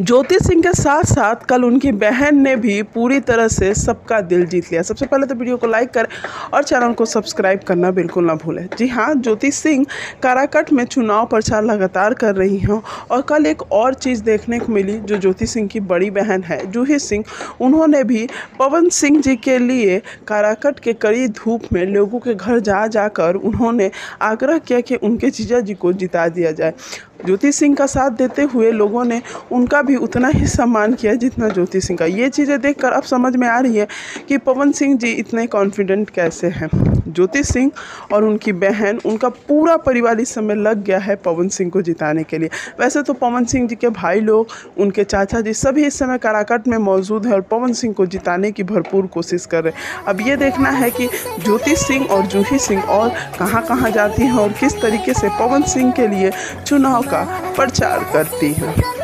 ज्योति सिंह के साथ साथ कल उनकी बहन ने भी पूरी तरह से सबका दिल जीत लिया। सबसे पहले तो वीडियो को लाइक करें और चैनल को सब्सक्राइब करना बिल्कुल ना भूलें। जी हाँ ज्योति सिंह काराकट में चुनाव प्रचार लगातार कर रही हैं और कल एक और चीज़ देखने को मिली जो ज्योति सिंह की बड़ी बहन है, जूही सिंह। उन्होंने भी पवन सिंह जी के लिए काराकट के कड़ी धूप में लोगों के घर जा जाकर उन्होंने आग्रह किया कि उनके जीजा जी को जिता दिया जाए। ज्योति सिंह का साथ देते हुए लोगों ने उनका भी उतना ही सम्मान किया जितना ज्योति सिंह का। ये चीज़ें देखकर अब समझ में आ रही है कि पवन सिंह जी इतने कॉन्फिडेंट कैसे हैं। ज्योति सिंह और उनकी बहन, उनका पूरा परिवार इस समय लग गया है पवन सिंह को जिताने के लिए। वैसे तो पवन सिंह जी के भाई लोग, उनके चाचा जी सभी इस समय काराकट में मौजूद है और पवन सिंह को जिताने की भरपूर कोशिश कर रहे हैं। अब ये देखना है कि ज्योति सिंह और जूही सिंह और कहाँ कहाँ जाती हैं और किस तरीके से पवन सिंह के लिए चुनाव का प्रचार करती हैं।